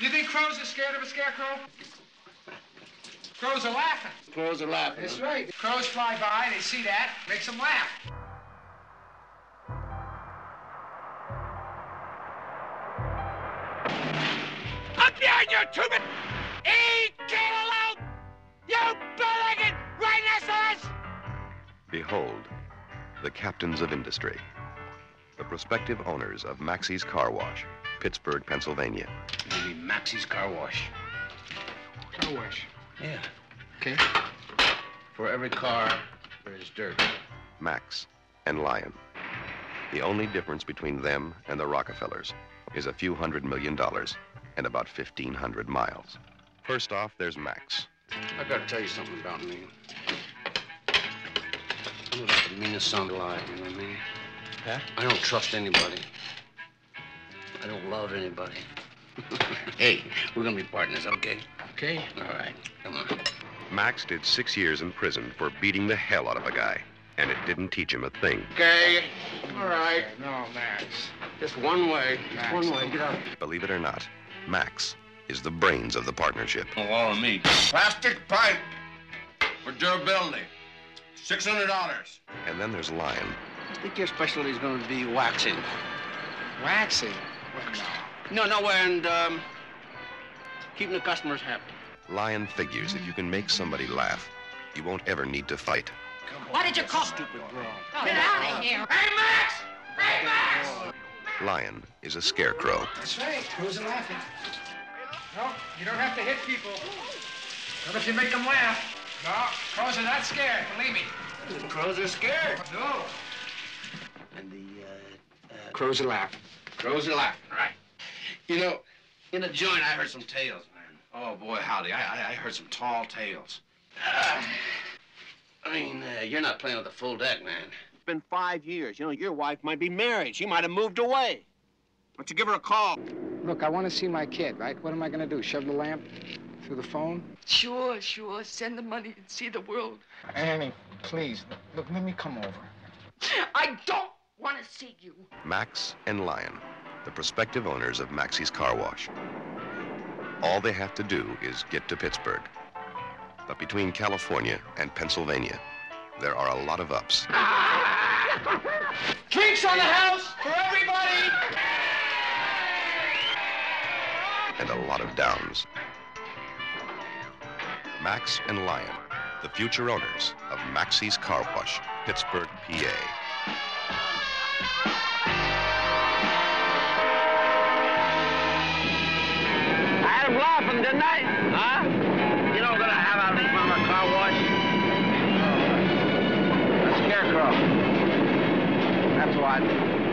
You think crows are scared of a scarecrow? Crows are laughing. Crows are laughing. That's right. Crows fly by, they see that, makes them laugh. Up behind you, Truman! Eat cantaloupe! You billigan rhinoceros! Behold, the captains of industry, the prospective owners of Maxie's Car Wash, Pittsburgh, Pennsylvania. Maybe Maxie's car wash. Car wash. Yeah. Okay. For every car, there's dirt. Max and Lion. The only difference between them and the Rockefellers is a few hundred million dollars and about 1,500 miles. First off, there's Max. I've gotta tell you something about me. I'm about the meanest son alive, you know what I mean? Yeah? I don't trust anybody. I don't love anybody. hey, we're gonna be partners, okay? Okay. All right, come on. Max did six years in prison for beating the hell out of a guy, and it didn't teach him a thing. Okay, all right. No, Max. Just one way. Max. one way. Get out. Believe it or not, Max is the brains of the partnership. All of me. Plastic pipe for durability. Six hundred dollars. And then there's Lion, I think your specialty is gonna be waxing. Waxing? Well, no. No, no, and um, keeping the customers happy. Lion figures if you can make somebody laugh, you won't ever need to fight. Why did you call? Stupid girl. Get out of here! Hey, Max! Hey, Max! Lion is a scarecrow. That's right. Crows are laughing. No, you don't have to hit people. Not if you make them laugh. No, crows are not scared, believe me. The crows are scared. No. And the uh, uh, Crows are laughing. Crows are laughing, right? You know, in a joint, I heard some tales, man. Oh boy, howdy! I, I, I heard some tall tales. Uh, I mean, uh, you're not playing with a full deck, man. It's been five years. You know, your wife might be married. She might have moved away. Why don't you give her a call? Look, I want to see my kid, right? What am I going to do? Shove the lamp through the phone? Sure, sure. Send the money and see the world. Annie, please. Look, let me come over. I don't want to see you. Max and Lion, the prospective owners of Maxie's Car Wash. All they have to do is get to Pittsburgh. But between California and Pennsylvania, there are a lot of ups Drinks on the house for everybody! and a lot of downs. Max and Lion, the future owners of Maxie's Car Wash, Pittsburgh, PA. Scarecrow. That's what.